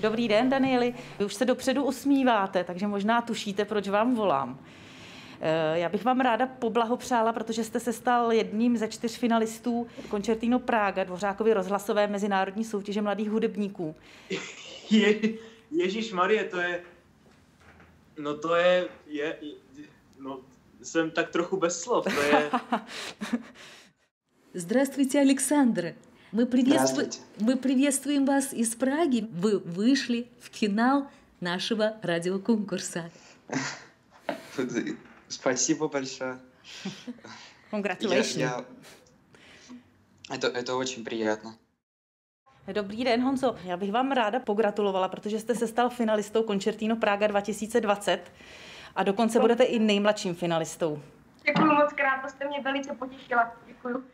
Zdravím. Dobrý den, Danieli. Vy už se dopředu usmíváte, takže možná tušíte, proč vám volám. Eh, já bych vám ráda poblahopřála, protože jste se stal jedním ze čtyř finalistů Koncertino Praga, Dvořákovy rozhlasové mezinárodní soutěže mladých hudebníků. Je, Ježíš Marie, to je... No to je, je... No, jsem tak trochu bez slov, to je... Здравствуйте, Александр. Мы приветствуем, мы приветствуем вас из Праги. Вы вышли в финал нашего радиоконкурса. Спасибо большое. Congratulations. Я, я... Это, это очень приятно. Dobrý den, Honzo. Já bych vám ráda pogratulovala, protože jste se stal finalistou Concertino Praga 2020 a dokonce budete i nejmladším finalistou. Děkuji moc krát, to jste mě velice potěšila. Děkuji.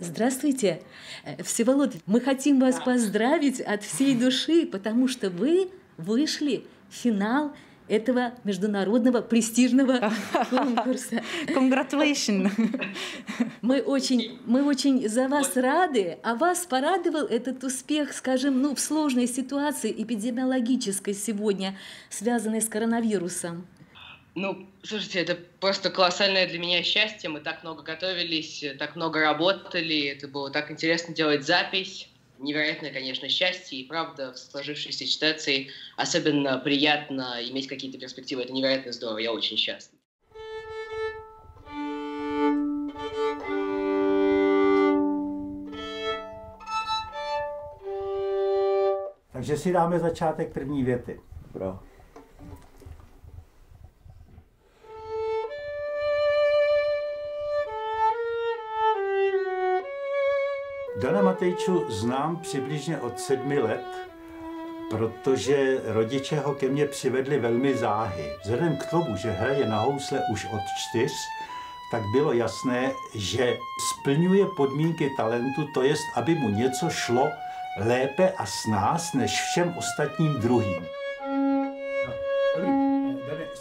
Здравствуйте, Э, Всеволод. Мы хотим вас поздравить от всей души, потому что вы вышли в финал этого международного престижного конкурса. Congratulations. Мы очень, мы очень за вас рады, а вас порадовал этот успех, скажем, ну, в сложной ситуации эпидемиологической сегодня, связанной с коронавирусом. Ну, слушайте, это просто колоссальное для меня счастье. Мы так много готовились, так много работали. Это было так интересно делать запись. Невероятное, конечно, счастье. И правда, в сложившейся ситуации особенно приятно иметь какие-то перспективы. Это невероятно здорово. Я очень счастлив. Takže si dáme začátek první věty. Bro. Dana Matejču znám přibližně od sedmi let, protože rodiče ho ke mně přivedli velmi záhy. Vzhledem k tomu, že hraje na housle už od čtyř, tak bylo jasné, že splňuje podmínky talentu, to jest, aby mu něco šlo lépe a s nás než všem ostatním druhým.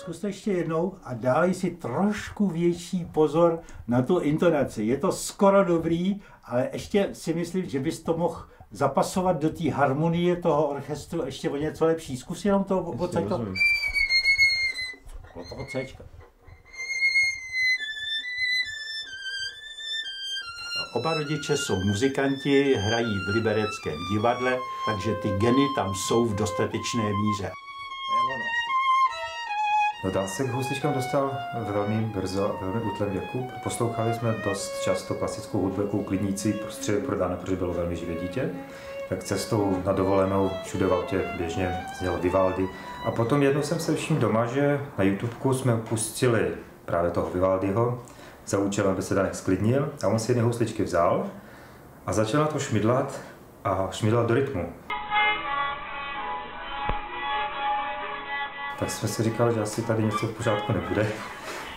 Dobrý. Dane, zkus to ještě jednou a dávej si trošku větší pozor na tu intonaci. Je to skoro dobrý, ale ještě si myslím, že bys to mohl zapasovat do té harmonie toho orchestru ještě o něco lepší. Zkus jenom to od to. Oba rodiče jsou muzikanti, hrají v libereckém divadle, takže ty geny tam jsou v dostatečné míře. No dál se k husličkám dostal velmi brzo a velmi útlem věku. Poslouchali jsme dost často klasickou hudbu jako uklidnící prostředek pro Dana, protože bylo velmi živé dítě. Tak cestou na dovolenou všude v autě běžně zněl Vivaldi. A potom jednou jsem se všiml doma, že na YouTubeku jsme pustili právě toho Vivaldiho za účelem, aby se Danek sklidnil. A on si jedny housličky vzal a začal na to šmidlat a šmidlat do rytmu. Tak jsme si říkali, že asi tady něco v pořádku nebude.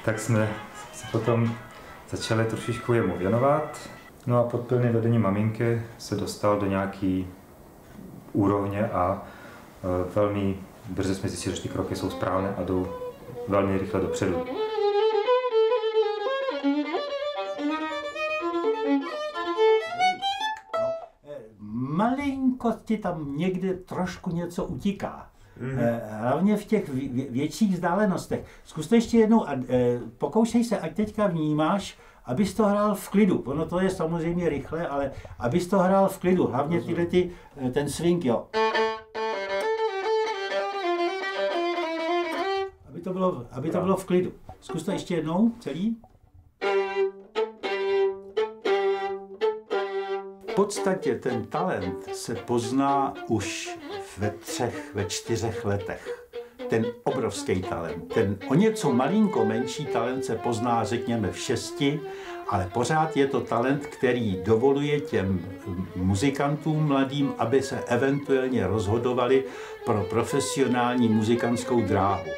Tak jsme se potom začali trošičku jemu věnovat. No a pod pilným vedením maminky se dostal do nějaký úrovně a e, velmi brzy jsme zjistili, že ty kroky jsou správné a jdou velmi rychle dopředu. Malinko ti tam někde trošku něco utíká. Mm-hmm. Hlavně v těch větších vzdálenostech. Zkus to ještě jednou a e, pokoušej se, ať teďka vnímáš, abys to hrál v klidu. Ono to je samozřejmě rychle, ale abys to hrál v klidu. Hlavně tyhle ty, e, ten swing, jo. Aby to bylo, aby to bylo v klidu. Zkus to ještě jednou, celý. V podstatě ten talent se pozná už ve třech, ve čtyřech letech. Ten obrovský talent. Ten o něco malinko menší talent se pozná, řekněme, v šesti, ale pořád je to talent, který dovoluje těm muzikantům mladým, aby se eventuálně rozhodovali pro profesionální muzikantskou dráhu.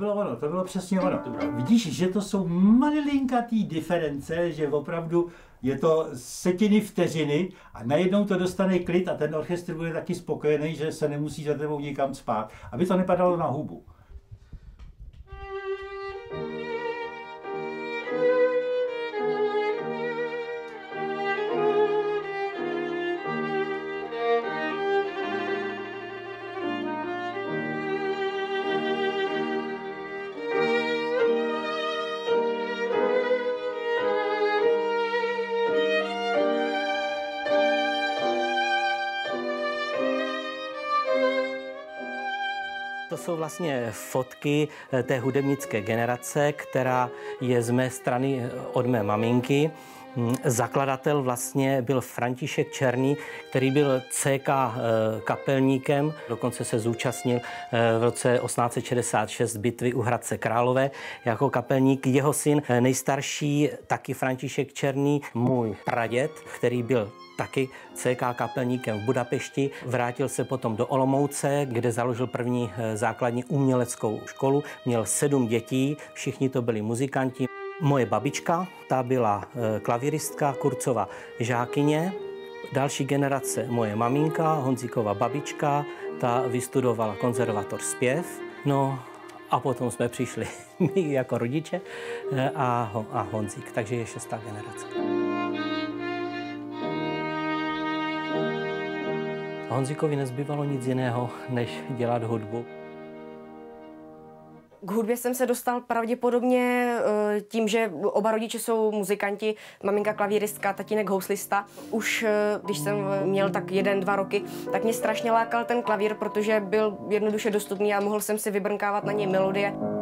Bylo ono, to bylo přesně ono. Vidíš, že to jsou malinkatý diference, že opravdu je to setiny vteřiny a najednou to dostane klid a ten orchestr bude taky spokojený, že se nemusí za tebou nikam spát, aby to nepadalo na hubu. Vlastně fotky eh, té hudebnické generace, která je z mé strany eh, od mé maminky. Mm, zakladatel vlastně byl František Černý, který byl CK eh, kapelníkem, dokonce se zúčastnil v roce 1866 bitvy u Hradce Králové jako kapelník. Jeho syn nejstarší, taky František Černý, můj praděd, který byl taky CK kapelníkem v Budapešti. Vrátil se potom do Olomouce, kde založil první eh, základní uměleckou školu. Měl sedm dětí, všichni to byli muzikanti. Moje babička, ta byla eh, klaviristka, Kurcova žákyně. Další generace, moje maminka, Honzíkova babička, ta vystudovala konzervator zpěv. No a potom jsme přišli my jako rodiče eh, a, a Honzík, takže je šestá generace. Honzíkovi nezbývalo nic jiného, než dělat hudbu. K hudbě jsem se dostal pravděpodobně tím, že oba rodiče jsou muzikanti, maminka klavíristka, tatínek houslista. Už eh, když jsem měl tak jeden, dva roky, tak mě strašně lákal ten klavír, protože byl jednoduše dostupný a mohl jsem si vybrnkávat na něj melodie.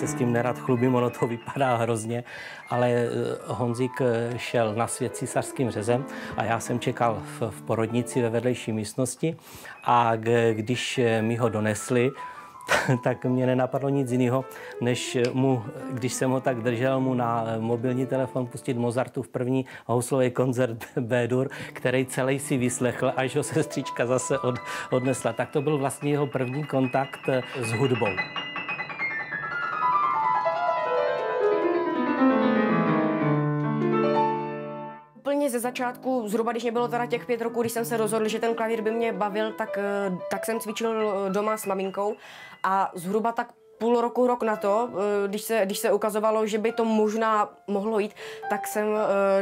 Se s tím nerad chlubím, ono to vypadá hrozně, ale eh, Honzik eh, šel na svět císařským řezem a já jsem čekal v, v porodnici ve vedlejší místnosti a když eh, mi ho donesli, tak mě nenapadlo nic jiného, než mu, když jsem ho tak držel, mu na mobilní telefon pustit Mozartův první houslový koncert B-dur, který celý si vyslechl, až ho sestřička zase od, odnesla. Tak to byl vlastně jeho první kontakt s hudbou. Ze začátku, zhruba když mě bylo teda těch pět roků, když jsem se rozhodl, že ten klavír by mě bavil, tak, eh, tak jsem cvičil eh, doma s maminkou a zhruba tak půl roku, rok na to, eh, když se, když se ukazovalo, že by to možná mohlo jít, tak jsem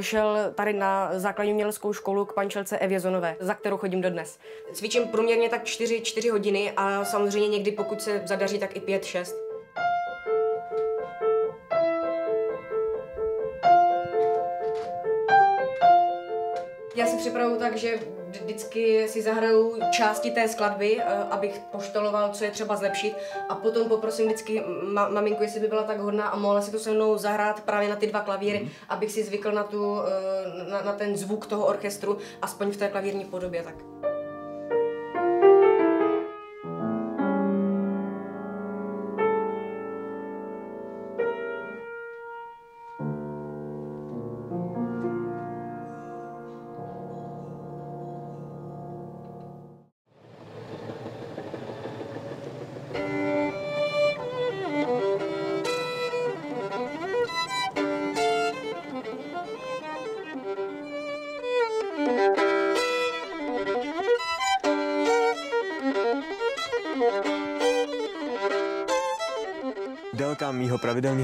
šel tady na základní uměleckou školu k pančelce Evě Zonové, za kterou chodím dodnes. Cvičím průměrně tak 4-4 hodiny a samozřejmě někdy, pokud se zadaří, tak i 5-6. Já si připravuju tak, že vždycky si zahraju části té skladby, eh, abych poštoloval, co je třeba zlepšit a potom poprosím vždycky ma- maminku, jestli by byla tak hodná a mohla si to se mnou zahrát právě na ty dva klavíry, mm. abych si zvykl na, tu, eh, na, na ten zvuk toho orchestru, aspoň v té klavírní podobě. Tak.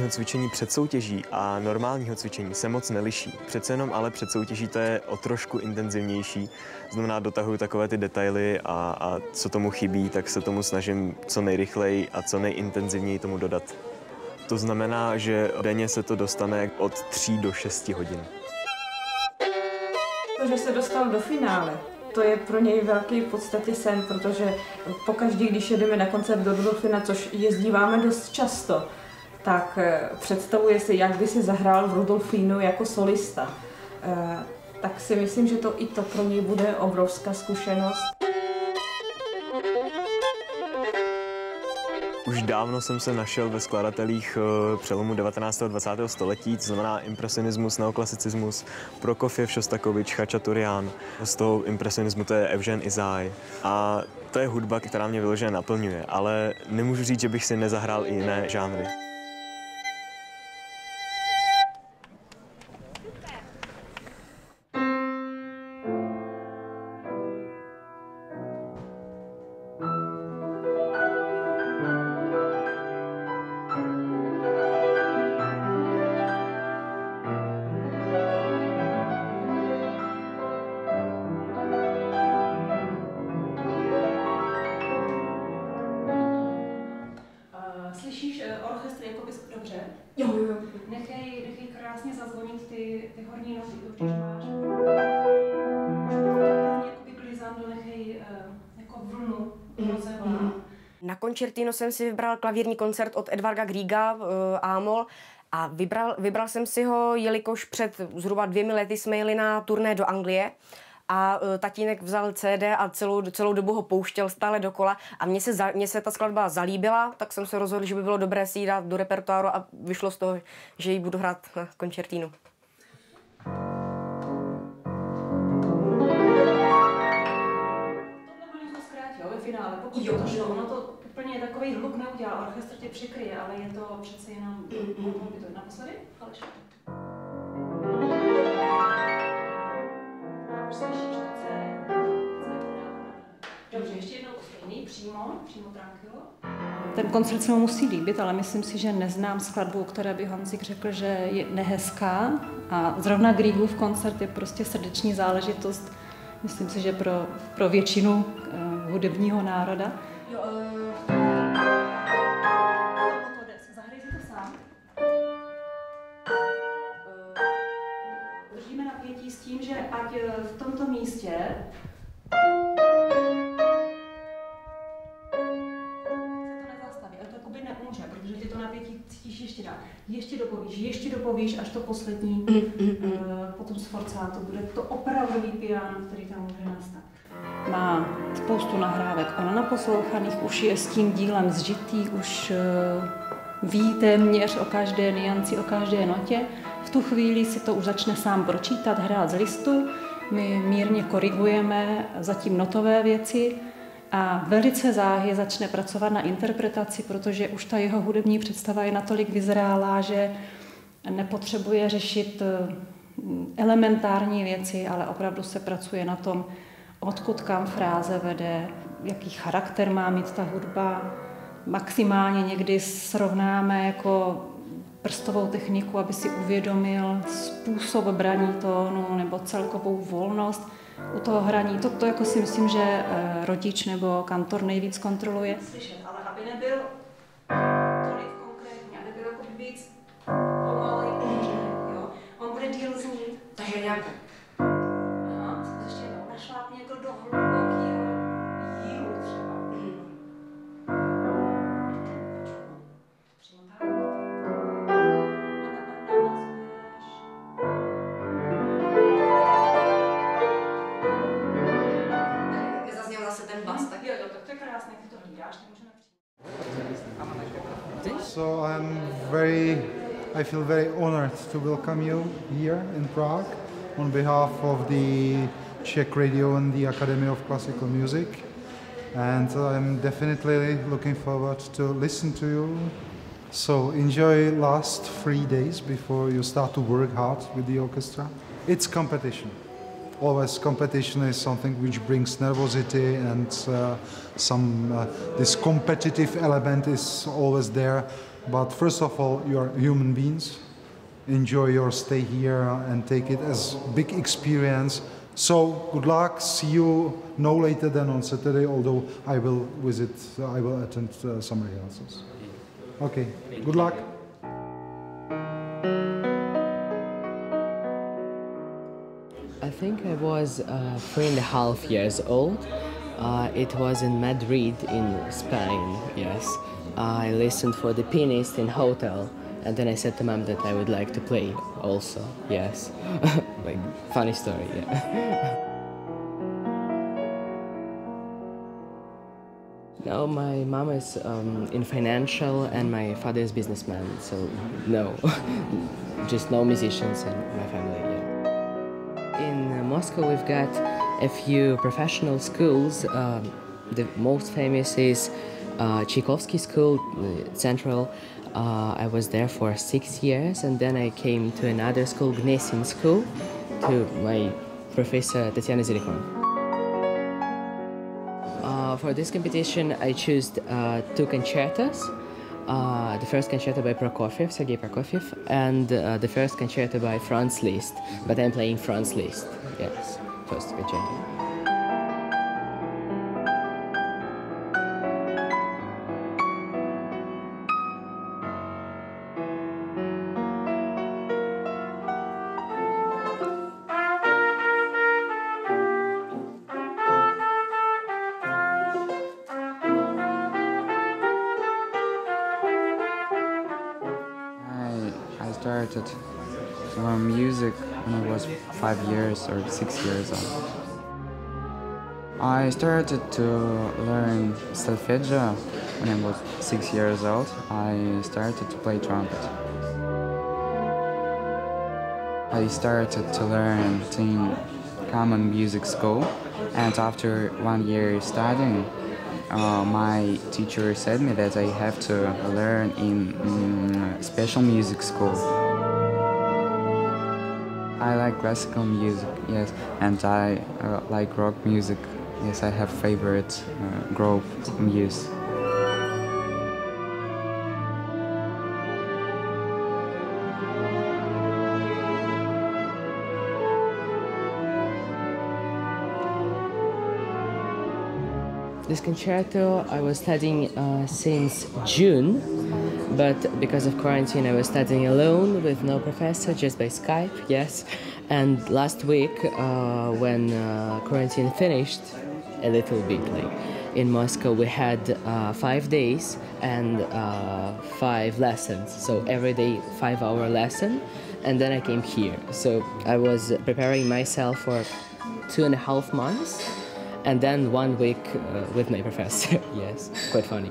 Pravidelného cvičení před soutěží a normálního cvičení se moc neliší. Přece jenom ale před soutěží to je o trošku intenzivnější. Znamená, dotahuju takové ty detaily a, a co tomu chybí, tak se tomu snažím co nejrychleji a co nejintenzivněji tomu dodat. To znamená, že denně se to dostane od 3 do 6 hodin. To, že se dostal do finále, to je pro něj velký v podstatě sen, protože pokaždý, když jedeme na koncert do Rudolfina, což jezdíváme dost často, tak eh, představuje si, jak by si zahrál v Rudolfínu jako solista. Eh, tak si myslím, že to i to pro něj bude obrovská zkušenost. Už dávno jsem se našel ve skladatelích eh, přelomu 19. a 20. století, to znamená impresionismus, neoklasicismus, Prokofiev, Šostakovič, Chačaturian. Z toho impresionismu to je Evžen Izaj. A to je hudba, která mě vyloženě naplňuje, ale nemůžu říct, že bych si nezahrál i jiné žánry. Koncertino jsem si vybral klavírní koncert od Edvarda Griega, uh, Amol, a vybral, vybral jsem si ho, jelikož před zhruba dvěmi lety jsme jeli na turné do Anglie a uh, tatínek vzal CD a celou, celou dobu ho pouštěl stále dokola a mně se, za, mně se ta skladba zalíbila, tak jsem se rozhodl, že by bylo dobré si ji dát do repertoáru a vyšlo z toho, že ji budu hrát na koncertínu. finále, pokud jo, to ono to úplně takový hluk neudělá, orchestr tě přikryje, ale je to přece jenom, mohl by to naposledy, Aleš. Dobře, ještě jednou stejný, přímo, přímo tranquilo. Ten koncert se mu musí líbit, ale myslím si, že neznám skladbu, o které by Honzik řekl, že je nehezká. A zrovna Griegův koncert je prostě srdeční záležitost. Myslím si, že pro, pro většinu uh, hudebního národa. Jo, v tomto místě protože ty to napětí cítíš ještě dál. Ještě dopovíš, ještě dopovíš, až to poslední, uh, potom sforcáto bude to opravdový piano, který tam může nastat. Má spoustu nahrávek, ona naposlouchaných, už je s tím dílem zžitý, už uh, ví téměř o každé nianci, o každé notě. V tu chvíli si to už začne sám pročítat, hrát z listu, my mírně korigujeme zatím notové věci, a velice záhy začne pracovat na interpretaci, protože už ta jeho hudební představa je natolik vyzrálá, že nepotřebuje řešit eh, elementární věci, ale opravdu se pracuje na tom, odkud kam fráze vede, jaký charakter má mít ta hudba. Maximálně někdy srovnáme jako prstovou techniku, aby si uvědomil způsob braní tónu nebo celkovou volnost u toho hraní. To, to jako si myslím, že eh, rodič nebo kantor nejvíc kontroluje. Slyšet, ale aby nebyl tolik konkrétní, aby byl jako víc pomalej, jo. On bude díl znít. Takže nějak I feel very honored to welcome you here in Prague on behalf of the Czech Radio and the Academy of Classical Music. And I'm definitely looking forward to listen to you. So enjoy last three days before you start to work hard with the orchestra. It's competition always competition is something which brings nervosity and uh, some uh, this competitive element is always there. But first of all you are human beings. Enjoy your stay here and take it as big experience. So good luck. See you no later than on saturday although i will visit i will attend uh, some rehearsals. Okay. Good luck think I was uh, three and a half years old. Uh, it was in Madrid, in Spain, yes. I listened for the pianist in hotel, and then I said to mom that I would like to play also, yes. like, funny story, yeah. No, my mom is um, in financial and my father is businessman, so no, just no musicians in my family. Moscow, we've got a few professional schools. Um, the most famous is uh, Tchaikovsky School, Central. Uh, I was there for six years, and then I came to another school, Gnesin School, to my professor Tatiana Zirikon. Uh, for this competition, I chose uh, two concertos. Uh, the first concerto by Prokofiev, Sergei Prokofiev, and uh, the first concerto by Franz Liszt. But I'm playing Franz Liszt, yes, first vegetarian. started from you when I was five years or six years old. I started to learn solfeggio when I was six years old. I started to play trumpet. I started to learn in common music school and after one year studying uh, my teacher said me that I have to learn in special music school. Like classical music, yes, and I uh, like rock music. Yes, I have favorite uh, group music. This concerto I was studying uh, since June, but because of quarantine I was studying alone with no professor, just by Skype, yes. And last week, uh, when uh, quarantine finished, a little bit like in Moscow, we had uh, five days and uh, five lessons. So every day, five hour lesson, and then I came here. So I was preparing myself for two and a half months and then one week uh, with my professor. yes, quite funny.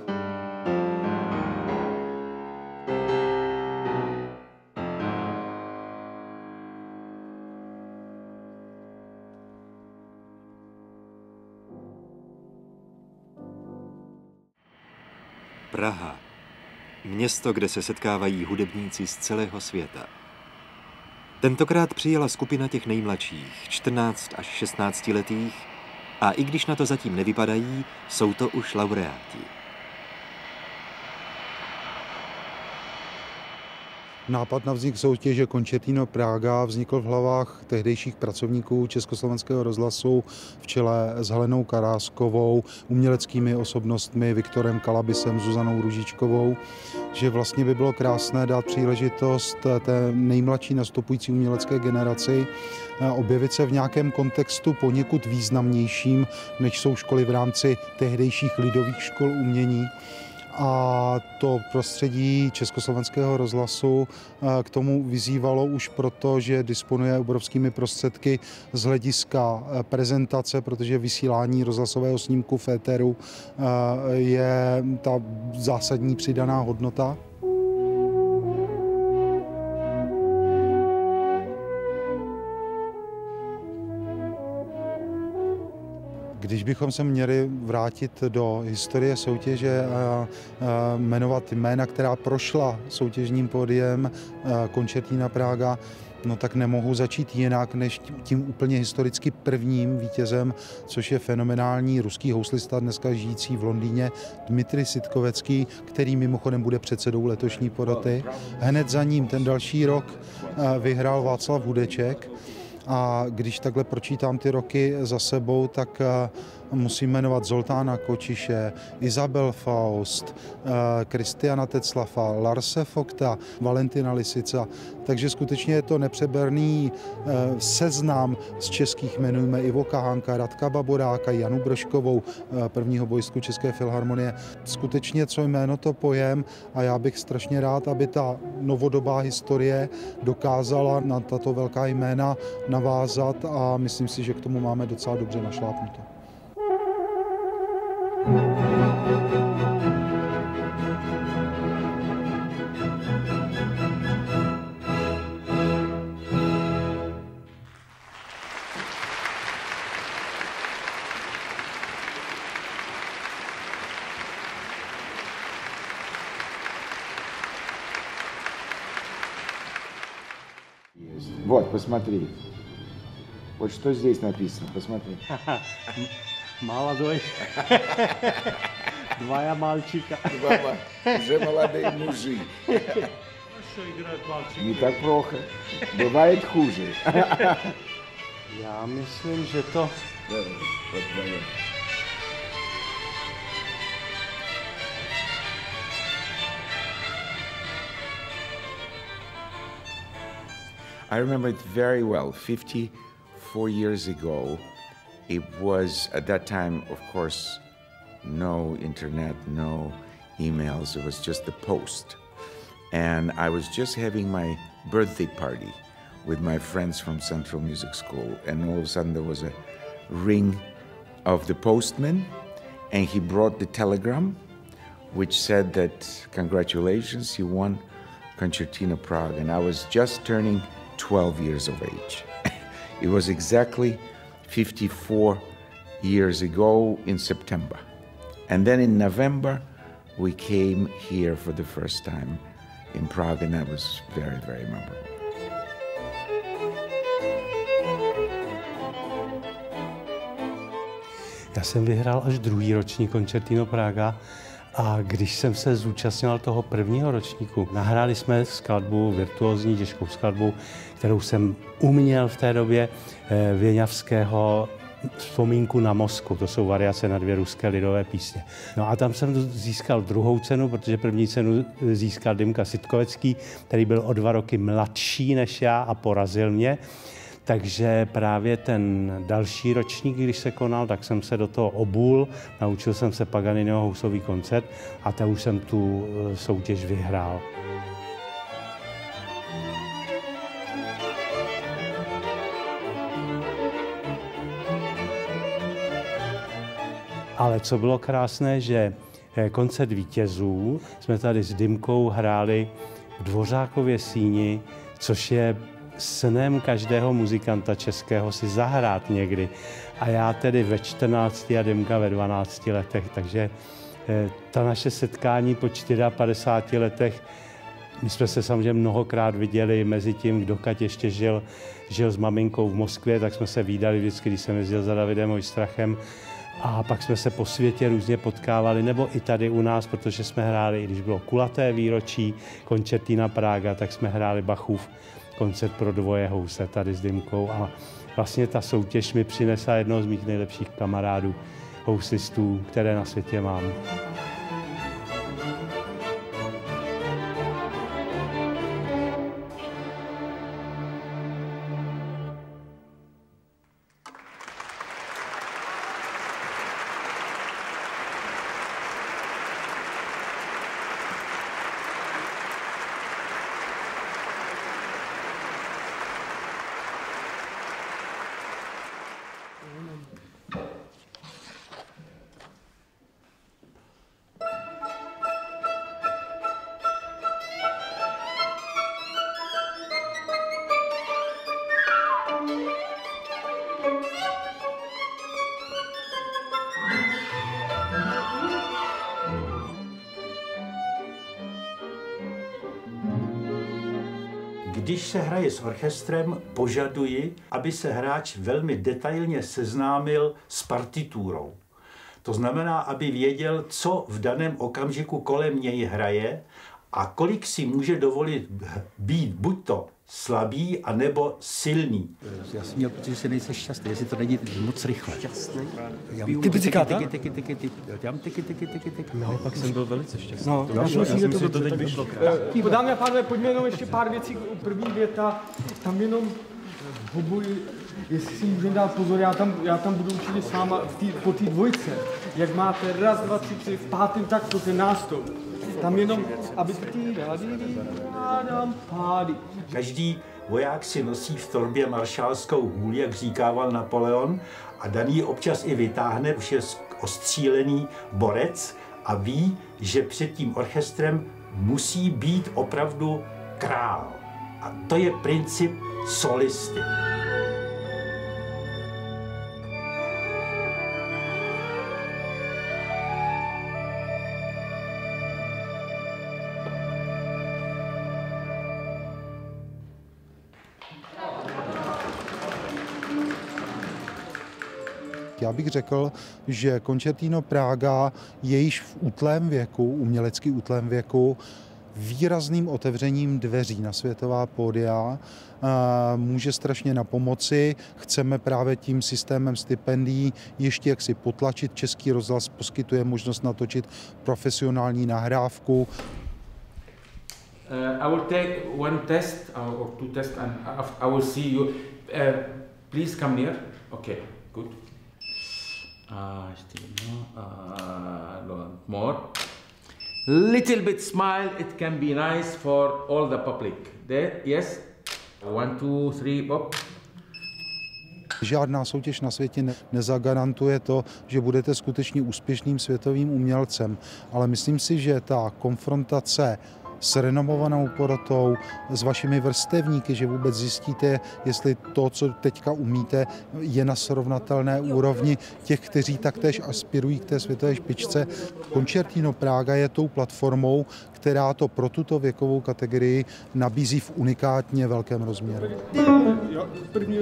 Město, kde se setkávají hudebníci z celého světa. Tentokrát přijela skupina těch nejmladších, 14 až 16 letých, a i když na to zatím nevypadají, jsou to už laureáti. Nápad na vznik soutěže Concertino Praga vznikl v hlavách tehdejších pracovníků Československého rozhlasu v čele s Helenou Karáskovou, uměleckými osobnostmi Viktorem Kalabisem, Zuzanou Ružičkovou, že vlastně by bylo krásné dát příležitost té nejmladší nastupující umělecké generaci eh, objevit se v nějakém kontextu poněkud významnějším, než jsou školy v rámci tehdejších lidových škol umění a to prostředí československého rozhlasu eh, k tomu vyzývalo už proto, že disponuje obrovskými prostředky z hlediska eh, prezentace, protože vysílání rozhlasového snímku v éteru eh, je ta zásadní přidaná hodnota. Když bychom se měli vrátit do historie soutěže a jmenovat jména, která prošla soutěžním pódiem Končertína Praga, no tak nemohu začít jinak než tím úplně historicky prvním vítězem, což je fenomenální ruský houslista, dneska žijící v Londýně, Dmitry Sitkovecký, který mimochodem bude předsedou letošní poroty. Hned za ním ten další rok vyhrál Václav Hudeček, a když takhle pročítám ty roky za sebou, tak eh, musím jmenovat Zoltána Kočiše, Izabel Faust, eh, Kristiana Teclafa, Larse Fokta, Valentina Lisica. Takže skutečně je to nepřeberný eh, seznam z českých jmenujeme Ivo Kahánka, Radka Baboráka, Janu Broškovou, prvního bojstku České filharmonie. Skutečně co jméno to pojem a já bych strašně rád, aby ta novodobá historie dokázala na tato velká jména navázat a myslím si, že k tomu máme docela dobře našlápnuto. Посмотри. Вот что здесь написано, посмотри. Молодой. Два мальчика. Два уже молодые мужи. Хорошо играют мальчики. Не так плохо. Бывает хуже. Já myslím, že to... Давай, вот I remember it very well. 54 years ago, it was at that time, of course, no internet, no emails. It was just the post. And I was just having my birthday party with my friends from Central Music School, and all of a sudden there was a ring of the postman, and he brought the telegram, which said that congratulations, you won Concertina Prague, and I was just turning 12 years of age. it was exactly 54 years ago in September. And then in November, we came here for the first time in Prague, and that was very, very memorable. Já jsem vyhrál až druhý ročník Concertino Praga a když jsem se zúčastnil toho prvního ročníku, nahráli jsme skladbu, virtuózní těžkou skladbu, kterou jsem uměl v té době eh, Věňavského vzpomínku na Mosku, to jsou variace na dvě ruské lidové písně. No a tam jsem získal druhou cenu, protože první cenu získal Dymka Sitkovecký, který byl o dva roky mladší než já a porazil mě. Takže právě ten další ročník, když se konal, tak jsem se do toho obul, naučil jsem se Paganiniho housový koncert a ta už jsem tu eh, soutěž vyhrál. Ale co bylo krásné, že eh, koncert vítězů jsme tady s Dymkou hráli v Dvořákově síni, což je snem každého muzikanta českého si zahrát někdy. A já tedy ve 14 a Dymka ve 12 letech, takže eh, ta naše setkání po 54 letech, my jsme se samozřejmě mnohokrát viděli mezi tím, kdo Kať ještě žil, žil s maminkou v Moskvě, tak jsme se výdali vždycky, když jsem jezdil za Davidem Ojstrachem. A pak jsme se po světě různě potkávali, nebo i tady u nás, protože jsme hráli, když bylo kulaté výročí koncertína Praga, tak jsme hráli Bachův koncert pro dvoje house tady s Dymkou a vlastně ta soutěž mi přinesla jednoho z mých nejlepších kamarádů, housistů, které na světě mám. Když se hraje s orchestrem, požaduji, aby se hráč velmi detailně seznámil s partitúrou. To znamená, aby věděl, co v daném okamžiku kolem něj hraje a kolik si může dovolit být buď to slabý, anebo silný. Já jsem měl pocit, že se nejsi šťastný, jestli to není moc rychle. Šťastný? Ty pizzikáta? Tyky, tyky, tyky, tyky, tyky, tyky, tyky, tyky. No, pak jsem byl velice šťastný. No, já si myslím, že to, to teď vyšlo. Eh, Dámy a pánové, pojďme jenom ještě pár věcí. První věta, tam jenom hobuj, jestli si můžeme dát pozor, já tam, já tam budu určitě s váma v tý, po té dvojce. Jak máte raz, dva, tři, tři, v pátém taktu ten nástup. Tam jenom, aby ty pády. Každý voják si nosí v torbě maršálskou hůl, jak říkával Napoleon, a daný občas i vytáhne, už je ostřílený borec a ví, že před tím orchestrem musí být opravdu král. A to je princip solisty. Bych řekl, že Concertino Praga je již v útlém věku, umělecky útlém věku, výrazným otevřením dveří na světová pódia. Může strašně na pomoci. Chceme právě tím systémem stipendií ještě jaksi potlačit. Český rozhlas poskytuje možnost natočit profesionální nahrávku. Uh, I will take one test or two tests and I will see you. Uh, please come near. Okay, good. Uh, still no. Uh, no, more. Little bit smile. It can be nice for all the public. There, yes. One, two, three, up. Žádná soutěž na světě ne- nezagarantuje to, že budete skutečně úspěšným světovým umělcem, ale myslím si, že ta konfrontace s renomovanou porotou, s vašimi vrstevníky, že vůbec zjistíte, jestli to, co teďka umíte, je na srovnatelné úrovni těch, kteří taktéž aspirují k té světové špičce. Concertino Praga je tou platformou, která to pro tuto věkovou kategorii nabízí v unikátně velkém rozměru. Jo, první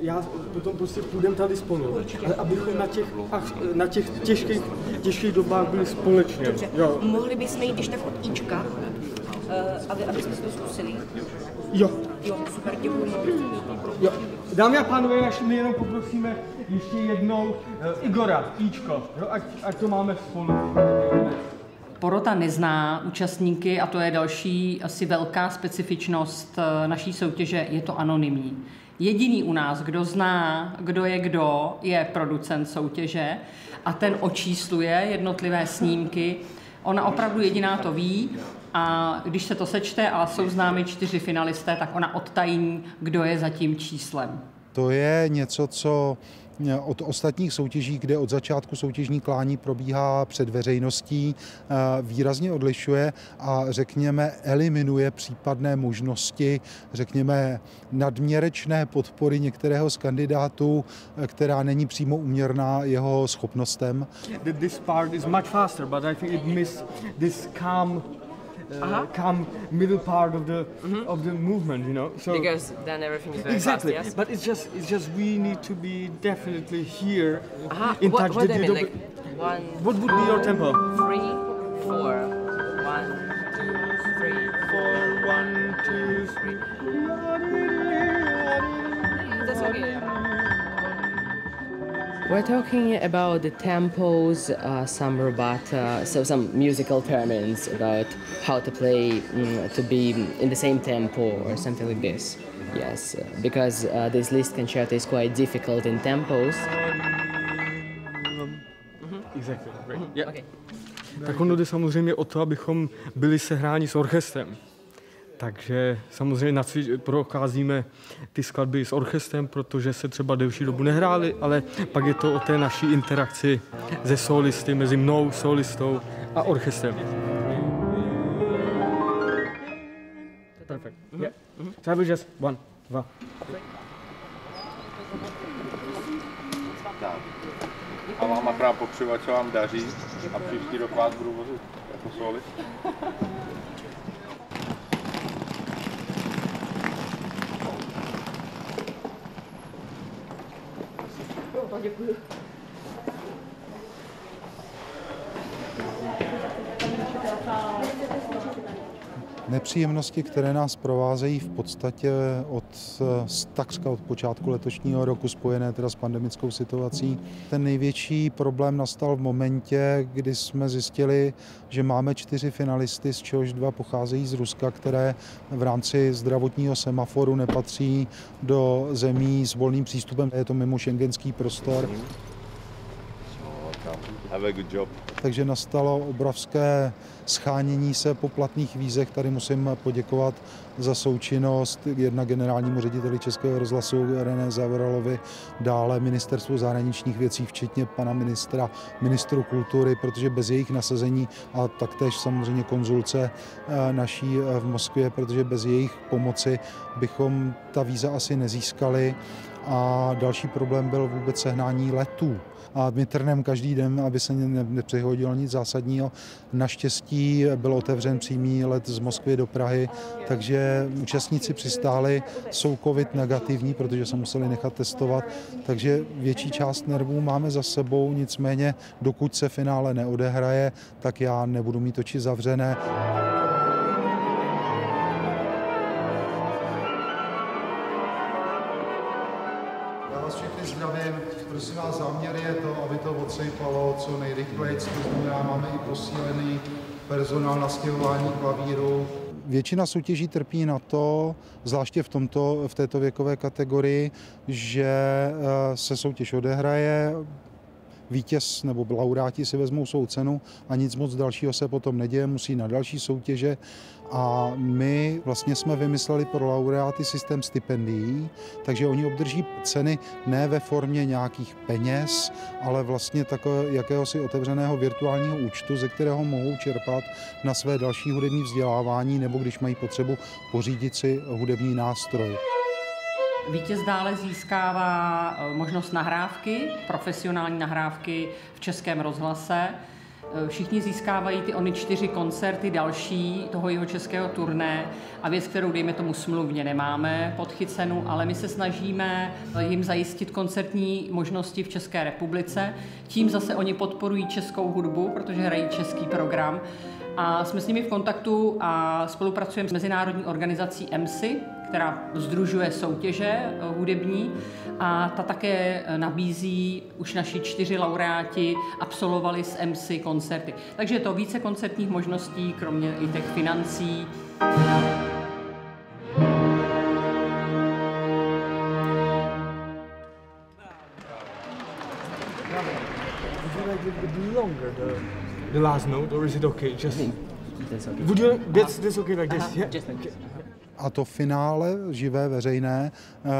já potom prostě půjdeme tady spolu, ale abychom na těch, ach, na těch těžkých, těžkých dobách byli společně. Dobře, Jo. mohli bychom jít když tak od Ička, eh, aby, aby jsme si to zkusili. Jo. Jo, super, děkuji. Jo. Dámy a pánové, naši my jenom poprosíme ještě jednou uh, Igora, Ičko, jo, ať, ať to máme spolu. Porota nezná účastníky a to je další asi velká specifičnost eh, naší soutěže, je to anonymní. Jediný u nás, kdo zná, kdo je kdo, je producent soutěže a ten očísluje jednotlivé snímky. Ona opravdu jediná to ví a když se to sečte a jsou známi čtyři finalisté, tak ona odtajní, kdo je za tím číslem. To je něco, co eh, od ostatních soutěží, kde od začátku soutěžní klání probíhá před veřejností, eh, výrazně odlišuje a řekněme eliminuje případné možnosti, řekněme nadměrečné podpory některého z kandidátů, eh, která není přímo uměrná jeho schopnostem. This part is much faster, but I think it miss this calm, uh, Uh-huh. calm middle part of the of the movement, you know. So Because then everything is very exactly, fast, yes? but it's just it's just we need to be definitely here Aha, in what, touch. what the do you mean? Like one, What would be your tempo? three, four, one, two, three, four, one, two, three. We're talking about the tempos, uh, some rubato, so some musical terms about how to play mm, to be in the same tempo or something like this. Yes, uh, because uh, this Liszt concerto is quite difficult in tempos. Exactly. Right. Yeah. Okay. Tak ono jde samozřejmě o to, abychom byli sehráni s orchestrem. Takže samozřejmě nacvič, procházíme ty skladby s orchestrem, protože se třeba delší dobu nehráli, ale pak je to o té naší interakci ze solisty, mezi mnou, solistou a orchestrem. Perfect. Yeah. So I will just one, dva. A vám akorát ať se vám daří a příští rok vás budu vozit jako solist. Děkuji. Nepříjemnosti, které nás provázejí v podstatě od eh, takřka od počátku letošního roku spojené teda s pandemickou situací. Ten největší problém nastal v momentě, kdy jsme zjistili, že máme čtyři finalisty, z čehož dva pocházejí z Ruska, které v rámci zdravotního semaforu nepatří do zemí s volným přístupem. Je to mimo šengenský prostor. Have a good job. takže nastalo obrovské schánění se po platných vízech. Tady musím poděkovat za součinnost jedna generálnímu řediteli Českého rozhlasu René Zavoralovi, dále ministerstvu zahraničních věcí, včetně pana ministra, ministru kultury, protože bez jejich nasazení a taktéž samozřejmě konzulce eh, naší eh, v Moskvě, protože bez jejich pomoci bychom ta víza asi nezískali. A další problém byl vůbec sehnání letů a my trnem každý den, aby se ne- nepřihodilo nic zásadního. Naštěstí byl otevřen přímý let z Moskvy do Prahy, takže účastníci přistáli, jsou covid negativní, protože se museli nechat testovat, takže větší část nervů máme za sebou, nicméně dokud se finále neodehraje, tak já nebudu mít oči zavřené. Prosím vás, záměr je to, aby to odsejpalo co nejrychleji. To znamená, máme i posílený personál na stěhování klavíru. Většina soutěží trpí na to, zvláště v, tomto, v této věkové kategorii, že eh, se soutěž odehraje, vítěz nebo laureáti si vezmou svou cenu a nic moc dalšího se potom neděje, musí na další soutěže a my vlastně jsme vymysleli pro laureáty systém stipendií, takže oni obdrží ceny ne ve formě nějakých peněz, ale vlastně takové jakéhosi otevřeného virtuálního účtu, ze kterého mohou čerpat na své další hudební vzdělávání nebo když mají potřebu pořídit si hudební nástroj. Vítěz dále získává eh, možnost nahrávky, profesionální nahrávky v českém rozhlase. Eh, Všichni získávají ty ony čtyři koncerty další toho jeho českého turné a věc, kterou dejme tomu smluvně nemáme podchycenu, ale my se snažíme eh, jim zajistit koncertní možnosti v České republice. Tím zase oni podporují českou hudbu, protože hrají český program. A jsme s nimi v kontaktu a spolupracujeme s mezinárodní organizací EMSI, která združuje soutěže eh, hudební a ta také nabízí, už naši čtyři laureáti absolvovali s MC koncerty. Takže je to více koncertních možností, kromě i těch financí. Would you like it to be longer, the, the last note, or is it okay? Just That's okay. would you? That's that's okay like this. Uh-huh, Yeah. just like this. A to finále živé, veřejné, eh,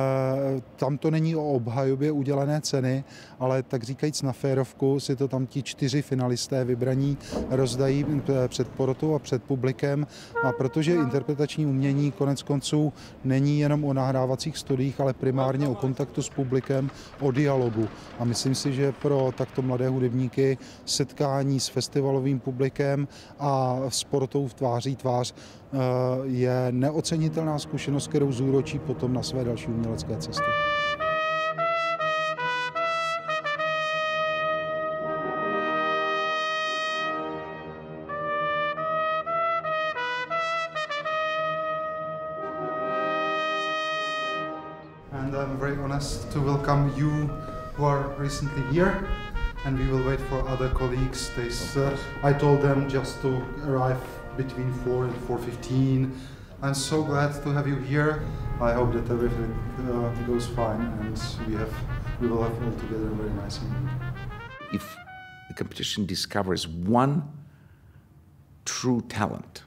tam to není o obhajobě udělené ceny, ale tak říkajíc na férovku si to tam ti čtyři finalisté vybraní rozdají eh, před porotou a před publikem a protože interpretační umění konec konců není jenom o nahrávacích studiích, ale primárně o kontaktu s publikem, o dialogu. A myslím si, že pro takto mladé hudebníky setkání s festivalovým publikem a s porotou v tváří tvář je neocenitelná zkušenost, kterou zúročí potom na své další umělecké cestě. And I'm very honest to welcome you who are recently here. And we will wait for other colleagues. They said, I told them just to arrive between 4 and 4.15. I'm so glad to have you here. I hope that everything uh, goes fine and we have we will have all together very nice evening. if the competition discovers one true talent,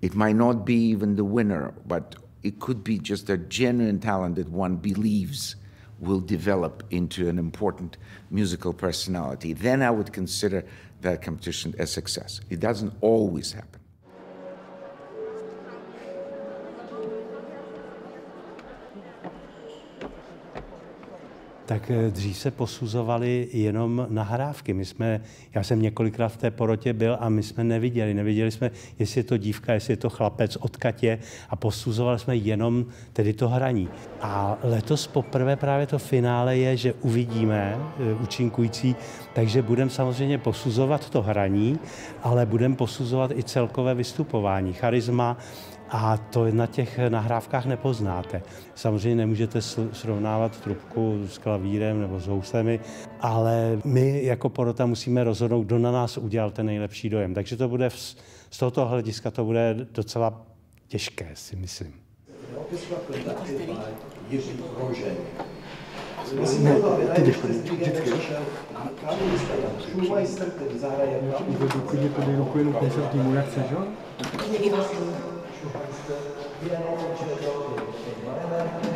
it might not be even the winner, but it could be just a genuine talent that one believes will develop into an important musical personality. Then I would consider that competition as success. It doesn't always happen. Tak eh, dřív se posuzovaly jenom nahrávky. My jsme, já jsem několikrát v té porotě byl a my jsme neviděli. Neviděli jsme, jestli je to dívka, jestli je to chlapec, odkud je a posuzovali jsme jenom tedy to hraní. A letos poprvé právě to finále je, že uvidíme eh, účinkující, takže budeme samozřejmě posuzovat to hraní, ale budeme posuzovat i celkové vystupování, charisma, a to na těch nahrávkách nepoznáte. Samozřejmě nemůžete srovnávat trubku s klavírem nebo s houslemi, ale my jako porota musíme rozhodnout, kdo na nás udělal ten nejlepší dojem. Takže to bude z tohoto hlediska to bude docela těžké, si myslím. Ne, ty jdeš první, vždycky. Uvedu klidně ruku jenom koncertnímu, jak chceš, jo? Grazie a tutti.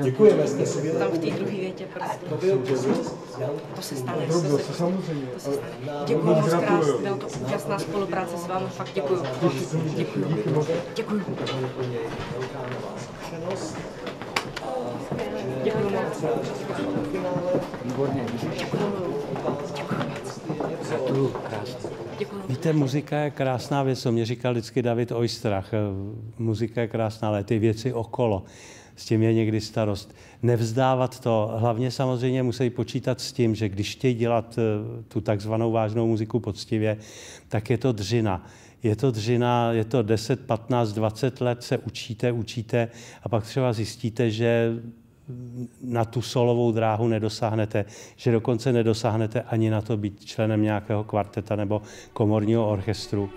Děkujeme, jste skvělé. Tam v té druhé větě prostě. To byl To se stane. To se, samozřejmě. to se stane. Děkuji moc krát, byla to úžasná spolupráce s vámi, fakt děkuji. Děkuji. Děkuji. Děkuji moc. Výborně. Gratuluju, krásně. Víte, muzika je krásná věc, to mě říkal vždycky David Oistrach. Muzika je krásná, ale ty věci okolo, s tím je někdy starost. Nevzdávat to, hlavně samozřejmě musí počítat s tím, že když chtějí dělat eh, tu takzvanou vážnou muziku poctivě, tak je to dřina. Je to dřina, je to 10, 15, 20 let se učíte, učíte a pak třeba zjistíte, že na tu solovou dráhu nedosáhnete, že dokonce nedosáhnete ani na to být členem nějakého kvarteta nebo komorního orchestru.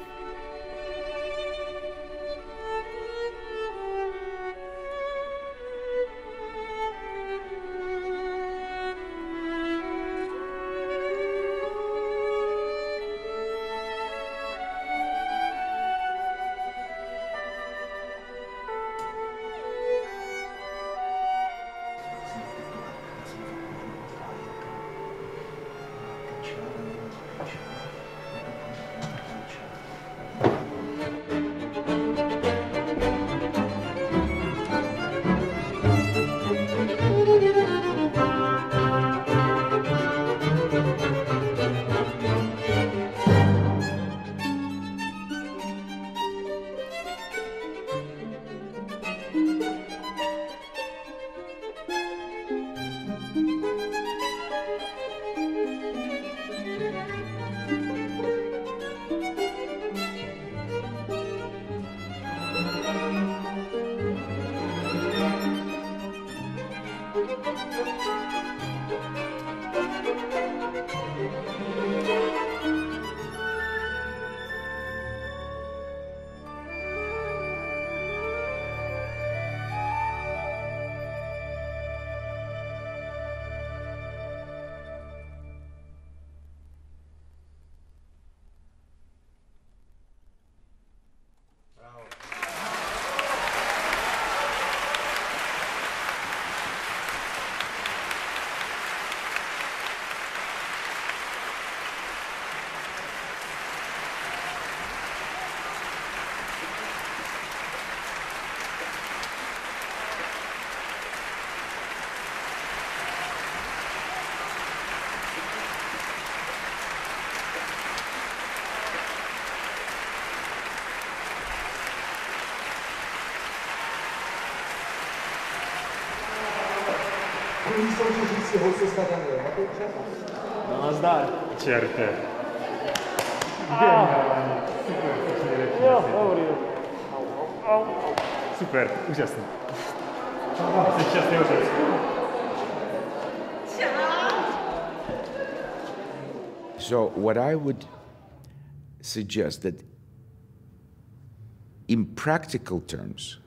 Soutěžící host se snad Daniel Matouček. No, nazdar. Čerte. Jo, dobrý. Super, úžasný. Jsi šťastný otec. So what I would suggest that in practical terms,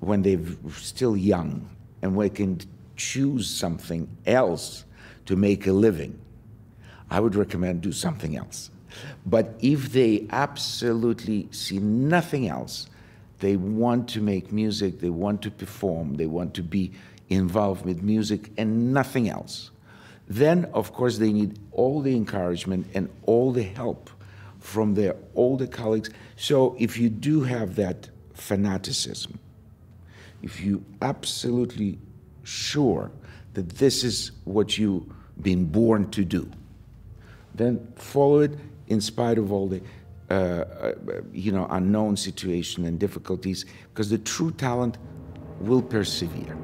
when they're still young and we can choose something else to make a living, I would recommend do something else. But if they absolutely see nothing else, they want to make music, they want to perform, they want to be involved with music and nothing else, then of course they need all the encouragement and all the help from their older colleagues. So if you do have that fanaticism, if you absolutely sure that this is what you've been born to do, then follow it in spite of all the uh, uh, you know unknown situation and difficulties, because the true talent will persevere.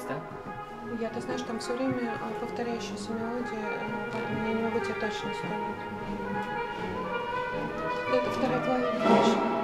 Конец, да? Я, ты знаешь, там все время а, повторяющаяся мелодия, э, я не могу тебе точно сказать. Это вторая половина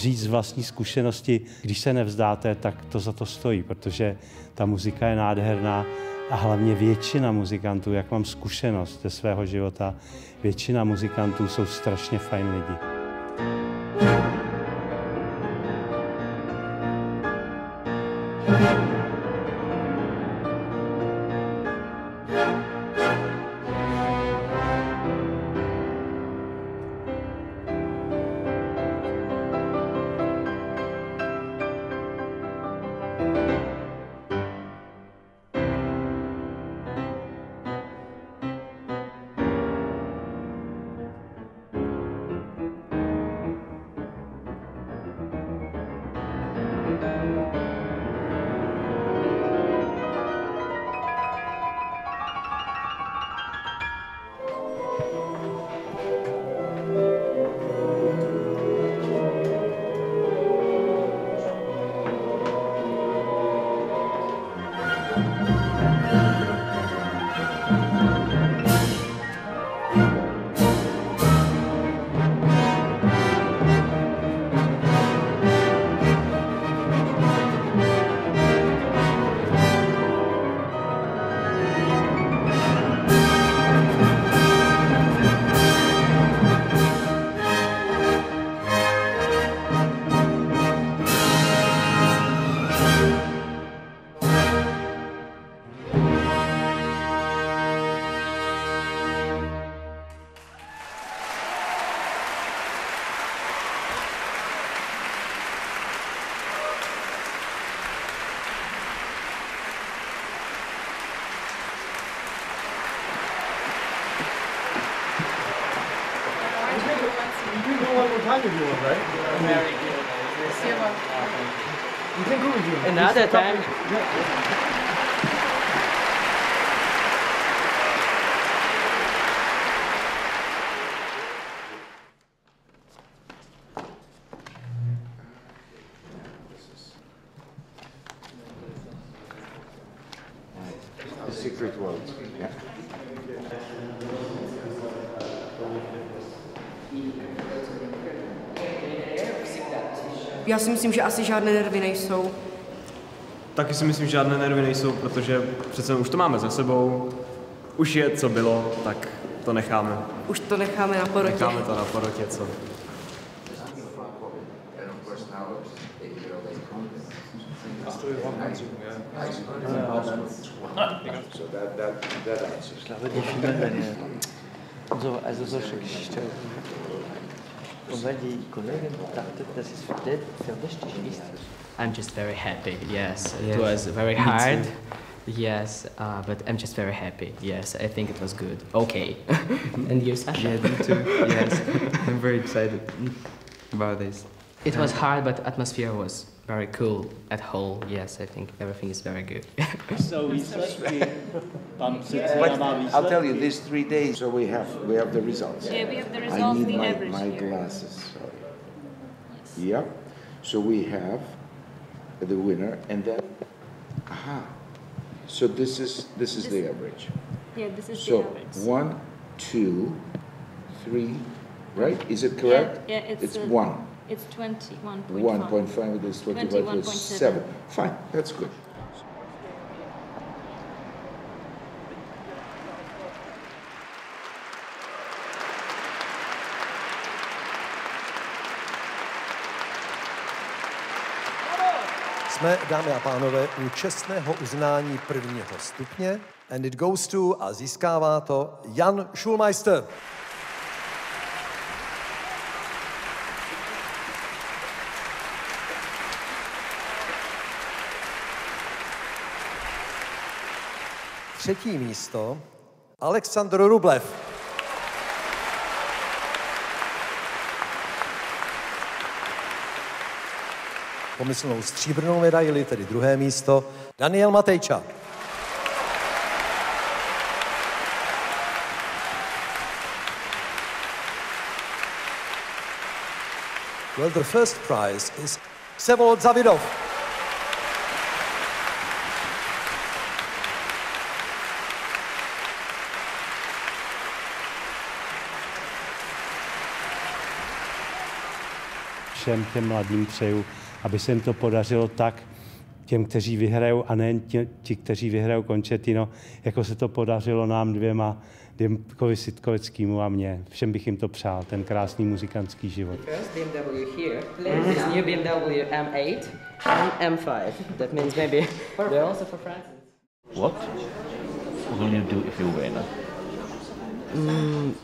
říct z vlastní zkušenosti, když se nevzdáte, tak to za to stojí, protože ta muzika je nádherná a hlavně většina muzikantů, jak mám zkušenost ze svého života, většina muzikantů jsou strašně fajn lidi. Secret world. Yeah. Já si myslím, že asi žádné nervy nejsou. Taky si myslím, že žádné nervy nejsou, protože přece už to máme za sebou. Už je, co bylo, tak to necháme. Už to necháme na porotě. Necháme to na porotě, co? Ich glaube, die Schülerinnen, so, also solche Geschichten. Und weil die Kollegin dachte, dass es für dich verdächtig ist. I'm just very happy. Yes, it Yes, was very hard. Yes, uh, but I'm just very happy. Yes, I think it was good. Okay. and you, Sasha? Yeah, me too. Yes, I'm very excited about this. It was hard, but atmosphere was very cool at whole. Yes, I think everything is very good. So výsledky, pan But I'll tell you, these three days, so we have, we have the results. Yeah, we have the results. I need my, my glasses, sorry. Yep, so we have the winner, and then, aha, so this is, this is the average. Yeah, this is the average. So, one, two, three, right? Is it correct? Yeah, yeah it's, It's uh, one. It's 21.5. One point five, it is twenty-five, it's 21.7. seven. Fine, that's good. Jsme, dámy a pánové, u čestného uznání prvního stupně. And it goes to a získává to Jan Schulmeister. Třetí místo Aleksandr Rublev. Pomyslnou stříbrnou medaili, tedy druhé místo, Daniel Matejča. Well, the first prize is Vsevolod Zavidov. Všem těm mladým přeju, aby se jim to podařilo tak, těm, kteří vyhrajou, a nejen ti, ti kteří vyhrajou končetino, jako se to podařilo nám dvěma, Dymkovi Sitkoveckýmu a mně. Všem bych jim to přál, ten krásný muzikantský život. First BMW here, this new BMW M8 and M5. That means maybe they're also for France. What will you do if you win? Mm,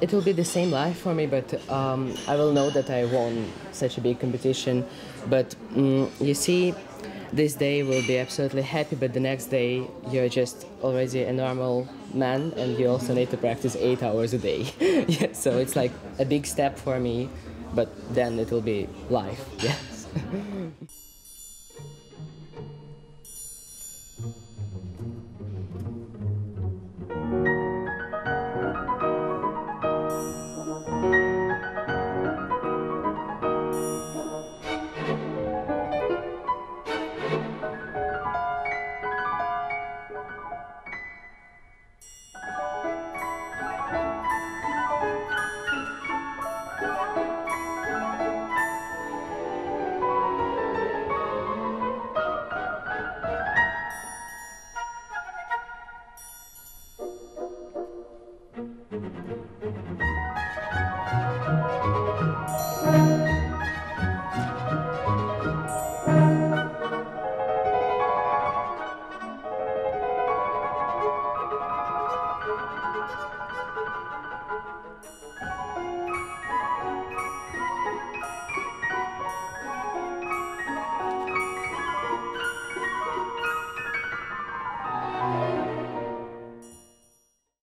it will be the same life for me, but um, I will know that I won such a big competition. But mm, you see, this day will be absolutely happy, but the next day you're just already a normal man and you also need to practice eight hours a day. yeah, so it's like a big step for me, but then it will be life, yes.